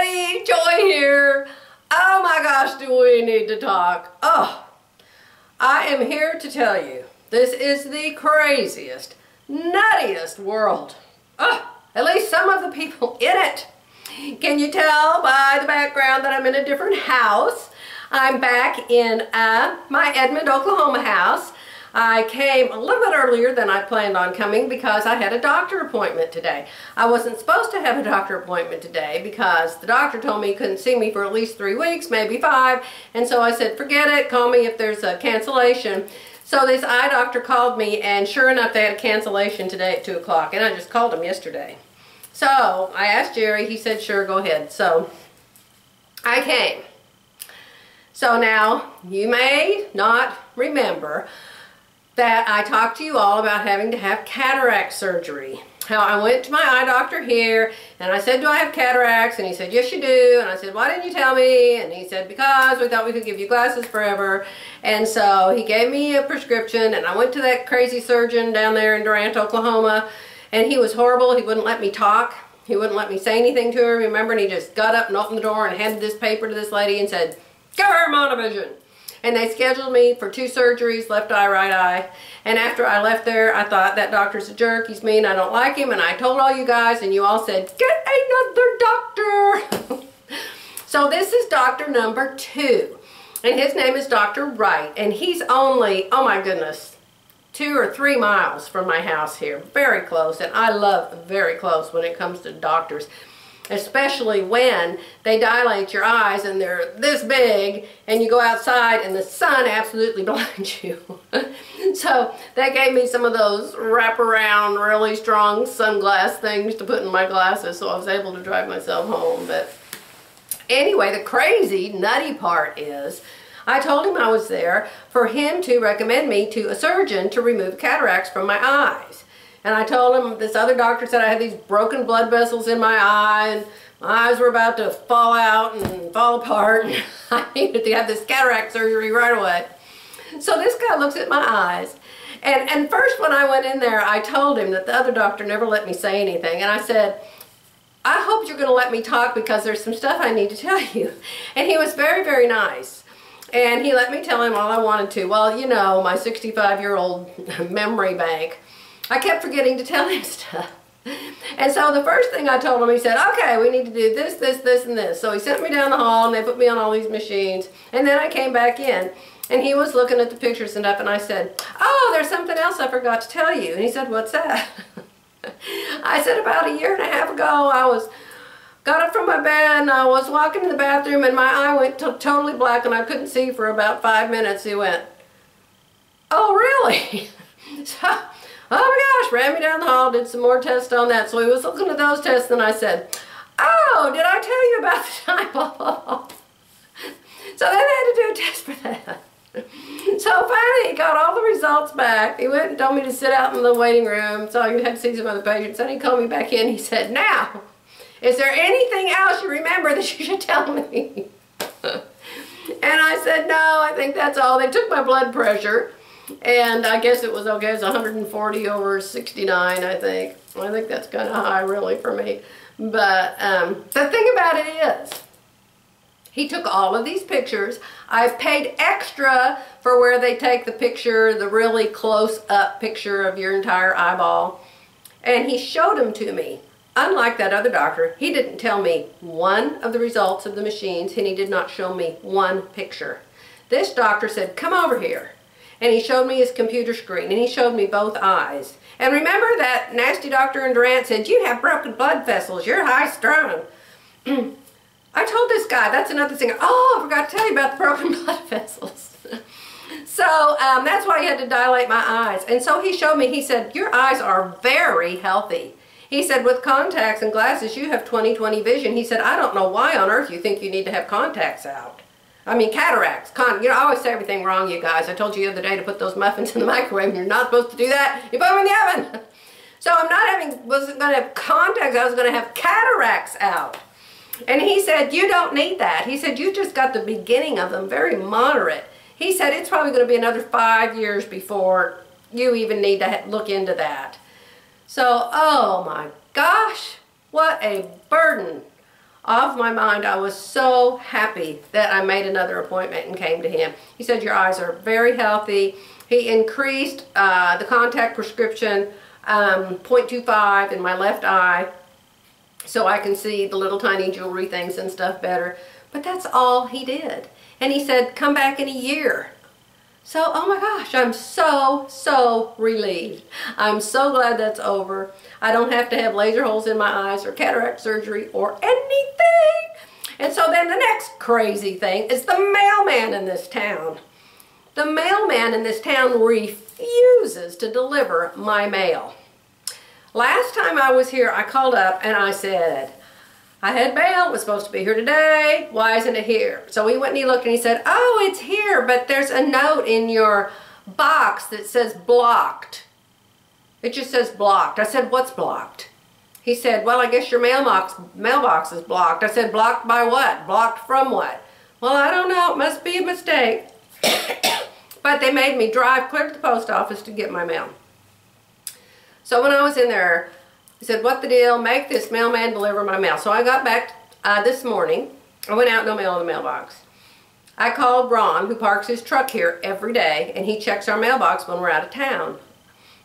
everybody, Joy here. Oh my gosh, do we need to talk. Oh, I am here to tell you, this is the craziest, nuttiest world. Oh, at least some of the people in it. Can you tell by the background that I'm in a different house? I'm back in uh, my Edmond, Oklahoma house. I came a little bit earlier than I planned on coming because I had a doctor appointment today. I wasn't supposed to have a doctor appointment today because the doctor told me he couldn't see me for at least three weeks, maybe five, and so I said, forget it, call me if there's a cancellation. So this eye doctor called me, and sure enough, they had a cancellation today at 2 o'clock, and I just called him yesterday. So I asked Jerry, he said, sure, go ahead. So I came. So now, you may not remember, that I talked to you all about having to have cataract surgery. How I went to my eye doctor here and I said, do I have cataracts? And he said, yes you do. And I said, why didn't you tell me? And he said, because we thought we could give you glasses forever. And so he gave me a prescription and I went to that crazy surgeon down there in Durant, Oklahoma. And he was horrible. He wouldn't let me talk. He wouldn't let me say anything to him, Remember? And he just got up and opened the door and handed this paper to this lady and said, give her monovision. And they scheduled me for two surgeries, left eye, right eye. And after I left there, I thought, that doctor's a jerk, he's mean, I don't like him. And I told all you guys, and you all said, get another doctor. so this is doctor number two. And his name is Dr. Wright. And he's only, oh my goodness, two or three miles from my house here. Very close. And I love very close when it comes to doctors especially when they dilate your eyes and they're this big and you go outside and the sun absolutely blinds you. so that gave me some of those wraparound really strong sunglass things to put in my glasses so I was able to drive myself home. But anyway, the crazy nutty part is I told him I was there for him to recommend me to a surgeon to remove cataracts from my eyes. And I told him, this other doctor said I had these broken blood vessels in my eye and my eyes were about to fall out and fall apart. And I needed to have this cataract surgery right away. So this guy looks at my eyes. And, and first when I went in there, I told him that the other doctor never let me say anything. And I said, I hope you're going to let me talk because there's some stuff I need to tell you. And he was very, very nice. And he let me tell him all I wanted to. Well, you know, my 65-year-old memory bank. I kept forgetting to tell him stuff. And so the first thing I told him, he said, okay, we need to do this, this, this, and this. So he sent me down the hall and they put me on all these machines. And then I came back in and he was looking at the pictures and stuff and I said, oh, there's something else I forgot to tell you. And he said, what's that? I said, about a year and a half ago, I was got up from my bed and I was walking in the bathroom and my eye went totally black and I couldn't see for about five minutes. He went, oh, really? so oh my gosh, ran me down the hall, did some more tests on that. So he was looking at those tests and I said, oh, did I tell you about the time? so then I had to do a test for that. So finally he got all the results back. He went and told me to sit out in the waiting room so I had to see some other patients. Then he called me back in. He said, now, is there anything else you remember that you should tell me? and I said, no, I think that's all. They took my blood pressure and I guess it was okay. It's 140 over 69, I think. I think that's kind of high, really, for me. But um, the thing about it is, he took all of these pictures. I've paid extra for where they take the picture, the really close-up picture of your entire eyeball. And he showed them to me. Unlike that other doctor, he didn't tell me one of the results of the machines, and he did not show me one picture. This doctor said, come over here and he showed me his computer screen and he showed me both eyes. And remember that nasty doctor in Durant said, you have broken blood vessels, you're high strung. I told this guy, that's another thing, oh, I forgot to tell you about the broken blood vessels. so um, that's why he had to dilate my eyes. And so he showed me, he said, your eyes are very healthy. He said, with contacts and glasses, you have 20-20 vision. He said, I don't know why on earth you think you need to have contacts out. I mean, cataracts. Con you know, I always say everything wrong, you guys. I told you the other day to put those muffins in the microwave, and you're not supposed to do that. You put them in the oven. So I'm not having, wasn't going to have contacts. I was going to have cataracts out. And he said, you don't need that. He said, you just got the beginning of them, very moderate. He said, it's probably going to be another five years before you even need to look into that. So, oh my gosh, what a burden off my mind. I was so happy that I made another appointment and came to him. He said, your eyes are very healthy. He increased uh, the contact prescription um, 0.25 in my left eye so I can see the little tiny jewelry things and stuff better. But that's all he did. And he said, come back in a year. So, oh my gosh, I'm so, so relieved. I'm so glad that's over. I don't have to have laser holes in my eyes or cataract surgery or anything. And so then the next crazy thing is the mailman in this town. The mailman in this town refuses to deliver my mail. Last time I was here, I called up and I said, I had mail, it was supposed to be here today, why isn't it here? So he went and he looked and he said, oh, it's here, but there's a note in your box that says blocked. It just says blocked. I said, what's blocked? He said, well, I guess your mailbox, mailbox is blocked. I said, blocked by what? Blocked from what? Well, I don't know. It must be a mistake. but they made me drive clear to the post office to get my mail. So when I was in there, he said, what the deal? Make this mailman deliver my mail. So I got back uh, this morning. I went out, no mail in the mailbox. I called Ron, who parks his truck here every day, and he checks our mailbox when we're out of town.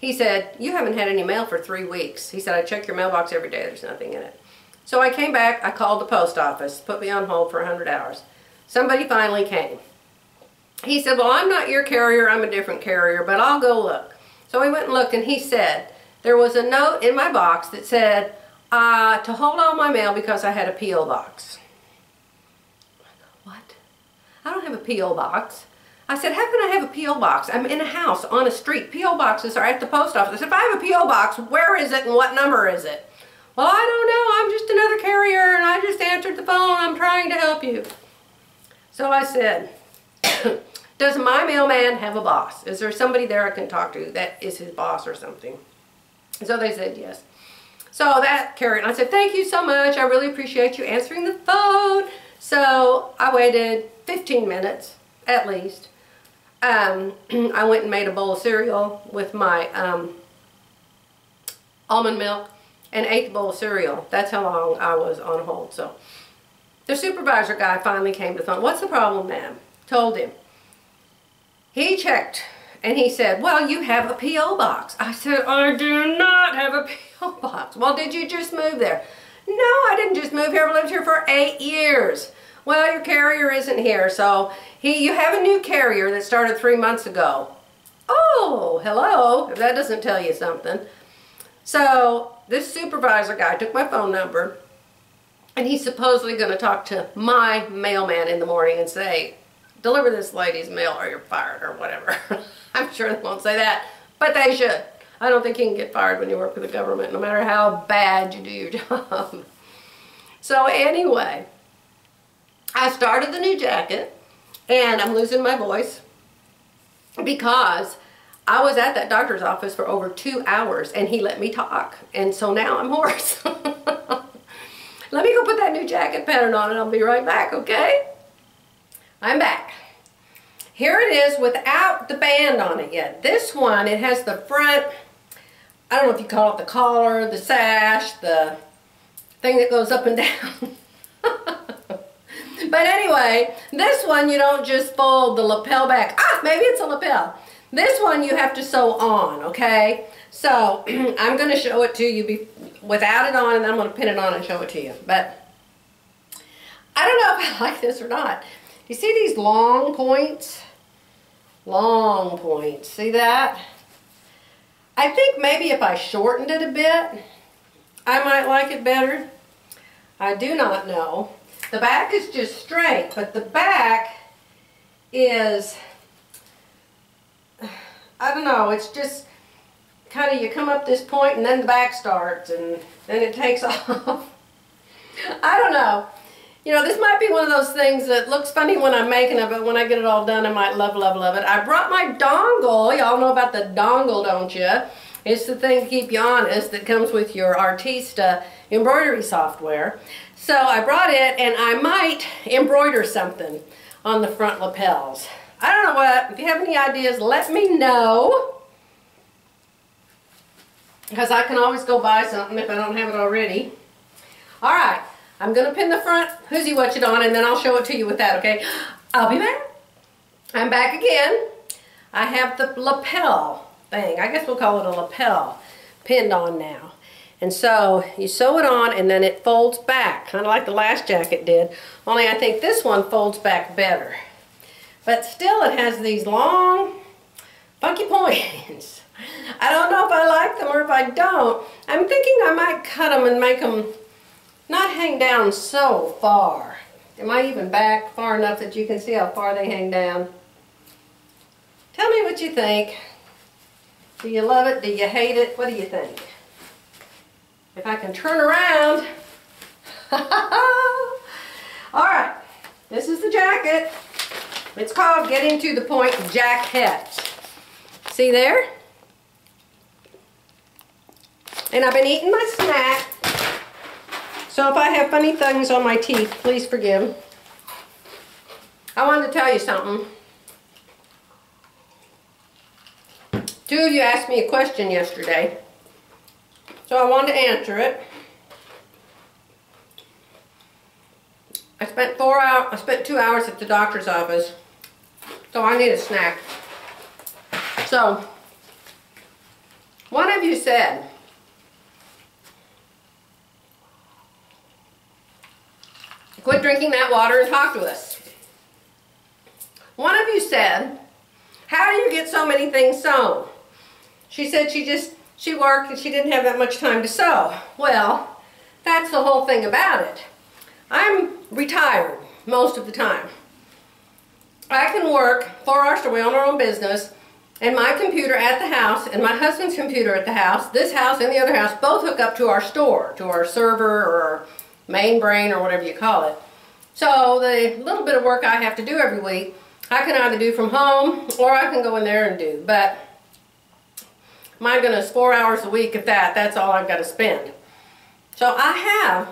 He said, you haven't had any mail for three weeks. He said, I check your mailbox every day. There's nothing in it. So I came back. I called the post office, put me on hold for 100 hours. Somebody finally came. He said, well, I'm not your carrier. I'm a different carrier, but I'll go look. So we went and looked, and he said, there was a note in my box that said, uh, to hold all my mail because I had a P.O. box. What? I don't have a P.O. box. I said, how can I have a P.O. box? I'm in a house on a street. P.O. boxes are at the post office. I said, if I have a P.O. box, where is it and what number is it? Well, I don't know. I'm just another carrier and I just answered the phone. I'm trying to help you. So I said, does my mailman have a boss? Is there somebody there I can talk to that is his boss or something? So they said yes. So that carried I said, thank you so much. I really appreciate you answering the phone. So I waited 15 minutes at least um, I went and made a bowl of cereal with my um, almond milk and ate the bowl of cereal. That's how long I was on hold. So the supervisor guy finally came to the phone. What's the problem, ma'am? Told him. He checked and he said, well, you have a P.O. box. I said, I do not have a P.O. box. Well, did you just move there? No, I didn't just move here. I've lived here for eight years. Well, your carrier isn't here, so he, you have a new carrier that started three months ago. Oh, hello, if that doesn't tell you something. So this supervisor guy took my phone number and he's supposedly going to talk to my mailman in the morning and say, deliver this lady's mail or you're fired or whatever. I'm sure they won't say that, but they should. I don't think you can get fired when you work for the government, no matter how bad you do your job. So anyway, I started the new jacket and I'm losing my voice because I was at that doctor's office for over two hours and he let me talk. And so now I'm hoarse. let me go put that new jacket pattern on and I'll be right back, okay? I'm back. Here it is without the band on it yet. This one, it has the front, I don't know if you call it the collar, the sash, the thing that goes up and down. But anyway, this one you don't just fold the lapel back. Ah, maybe it's a lapel. This one you have to sew on, okay? So I'm going to show it to you without it on and then I'm going to pin it on and show it to you. But I don't know if I like this or not. You see these long points? Long points. See that? I think maybe if I shortened it a bit, I might like it better. I do not know. The back is just straight, but the back is, I don't know, it's just kind of, you come up this point and then the back starts and then it takes off. I don't know. You know, this might be one of those things that looks funny when I'm making it, but when I get it all done, I might love, love, love it. I brought my dongle. Y'all know about the dongle, don't you? It's the thing to keep you honest that comes with your Artista embroidery software. So I brought it and I might embroider something on the front lapels. I don't know what. If you have any ideas, let me know. Because I can always go buy something if I don't have it already. I'm going to pin the front Whoosie Watch It on and then I'll show it to you with that, okay? I'll be back. I'm back again. I have the lapel thing. I guess we'll call it a lapel pinned on now. And so you sew it on and then it folds back, kind of like the last jacket did. Only I think this one folds back better. But still it has these long, funky points. I don't know if I like them or if I don't. I'm thinking I might cut them and make them not hang down so far. Am I even back far enough that you can see how far they hang down? Tell me what you think. Do you love it? Do you hate it? What do you think? If I can turn around. All right, this is the jacket. It's called Getting to the Point Jacket. See there? And I've been eating my snack. So if I have funny things on my teeth, please forgive. I wanted to tell you something. Two of you asked me a question yesterday. So I wanted to answer it. I spent four hours, I spent two hours at the doctor's office. So I need a snack. So, one of you said, quit drinking that water and talk to us. One of you said, how do you get so many things sewn? She said she just, she worked and she didn't have that much time to sew. Well, that's the whole thing about it. I'm retired most of the time. I can work four hours we on our own business, and my computer at the house and my husband's computer at the house, this house and the other house, both hook up to our store, to our server or main brain or whatever you call it. So the little bit of work I have to do every week, I can either do from home or I can go in there and do. But my goodness, four hours a week at that, that's all I've got to spend. So I have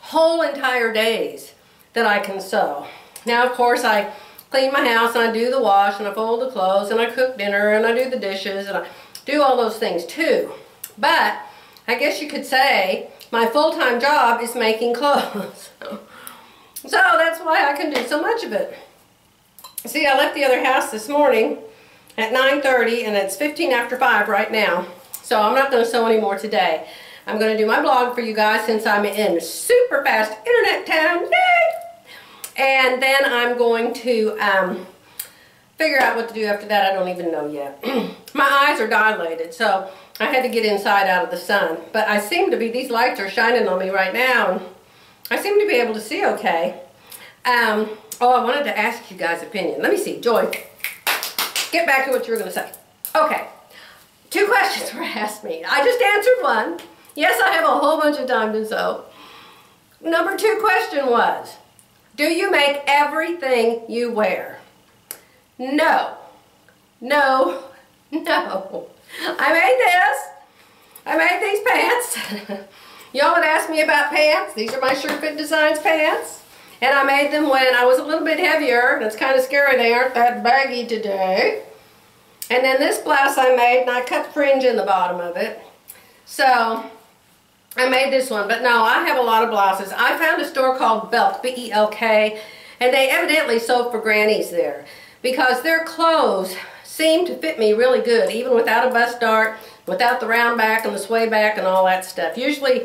whole entire days that I can sew. Now, of course, I clean my house and I do the wash and I fold the clothes and I cook dinner and I do the dishes and I do all those things too. But I guess you could say my full-time job is making clothes. so that's why I can do so much of it. See, I left the other house this morning at 9.30 and it's 15 after 5 right now. So I'm not going to sew anymore today. I'm going to do my blog for you guys since I'm in super fast internet town. Yay! And then I'm going to um, figure out what to do after that. I don't even know yet. My eyes are dilated, so I had to get inside out of the sun. But I seem to be, these lights are shining on me right now. I seem to be able to see okay. Um, oh, I wanted to ask you guys' opinion. Let me see. Joy, get back to what you were going to say. Okay. Two questions were asked me. I just answered one. Yes, I have a whole bunch of time to sew. Number two question was, do you make everything you wear? No. No. No. I made this. I made these pants. Y'all would ask me about pants. These are my Sure Fit Designs pants. And I made them when I was a little bit heavier. It's kind of scary they aren't that baggy today. And then this blouse I made, and I cut fringe in the bottom of it. So, I made this one, but no, I have a lot of blouses. I found a store called Belk, B-E-L-K, and they evidently sold for grannies there because their clothes seem to fit me really good, even without a bust dart, without the round back and the sway back and all that stuff. Usually,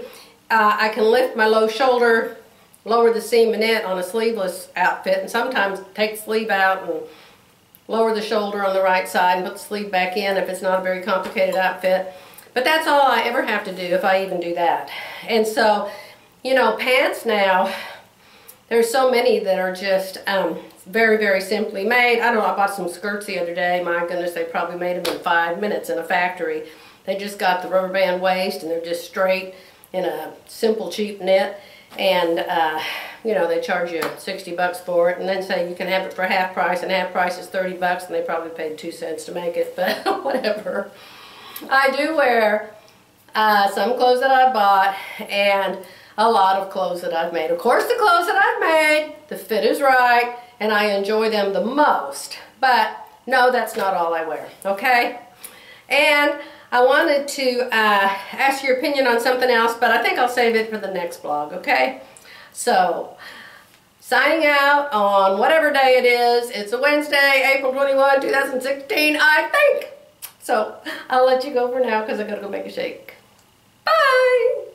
uh, I can lift my low shoulder, lower the seaminette on a sleeveless outfit, and sometimes take the sleeve out and lower the shoulder on the right side and put the sleeve back in if it's not a very complicated outfit. But that's all I ever have to do if I even do that. And so, you know, pants now, there's so many that are just um, very, very simply made. I don't know, I bought some skirts the other day. My goodness, they probably made them in five minutes in a factory. They just got the rubber band waist and they're just straight in a simple, cheap knit. And, uh, you know, they charge you 60 bucks for it and then say you can have it for half price and half price is 30 bucks and they probably paid two cents to make it, but whatever. I do wear uh, some clothes that I bought and a lot of clothes that I've made. Of course, the clothes that I've made, the fit is right, and I enjoy them the most. But no, that's not all I wear, okay? And I wanted to uh, ask your opinion on something else, but I think I'll save it for the next blog. okay? So, signing out on whatever day it is. It's a Wednesday, April 21, 2016, I think. So, I'll let you go for now because i got to go make a shake. Bye!